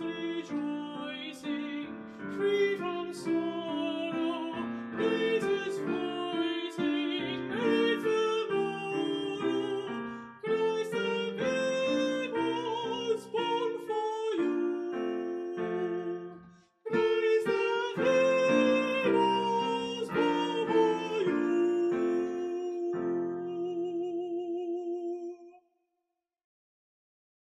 rejoicing, free from sorrow.